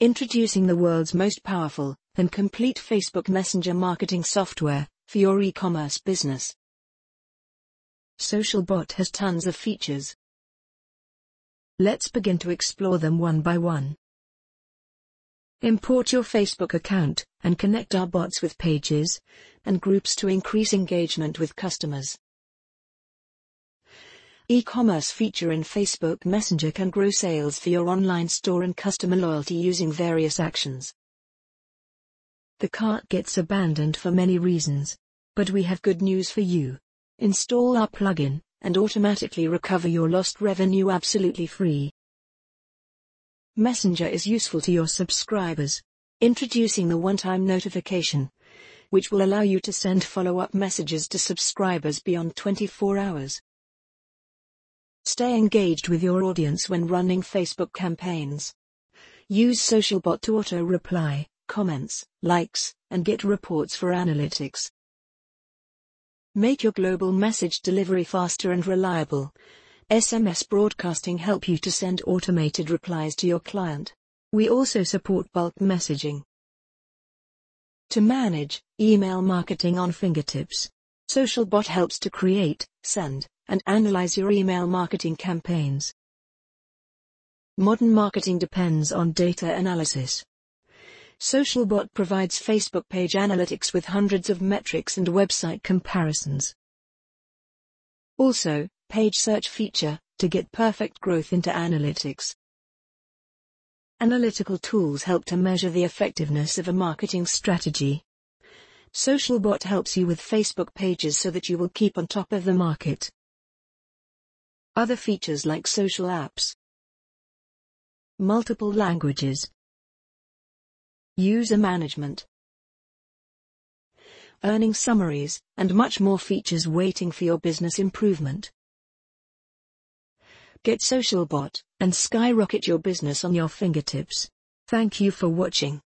Introducing the world's most powerful and complete Facebook Messenger marketing software for your e-commerce business. SocialBot has tons of features. Let's begin to explore them one by one. Import your Facebook account and connect our bots with pages and groups to increase engagement with customers. E-commerce feature in Facebook Messenger can grow sales for your online store and customer loyalty using various actions. The cart gets abandoned for many reasons. But we have good news for you. Install our plugin and automatically recover your lost revenue absolutely free. Messenger is useful to your subscribers. Introducing the one-time notification, which will allow you to send follow-up messages to subscribers beyond 24 hours. Stay engaged with your audience when running Facebook campaigns. Use SocialBot to auto-reply, comments, likes, and get reports for analytics. Make your global message delivery faster and reliable. SMS broadcasting help you to send automated replies to your client. We also support bulk messaging. To manage email marketing on fingertips, SocialBot helps to create, send, and analyze your email marketing campaigns. Modern marketing depends on data analysis. SocialBot provides Facebook page analytics with hundreds of metrics and website comparisons. Also, page search feature to get perfect growth into analytics. Analytical tools help to measure the effectiveness of a marketing strategy. SocialBot helps you with Facebook pages so that you will keep on top of the market. Other features like social apps, multiple languages, user management, earning summaries, and much more features waiting for your business improvement. Get SocialBot and skyrocket your business on your fingertips. Thank you for watching.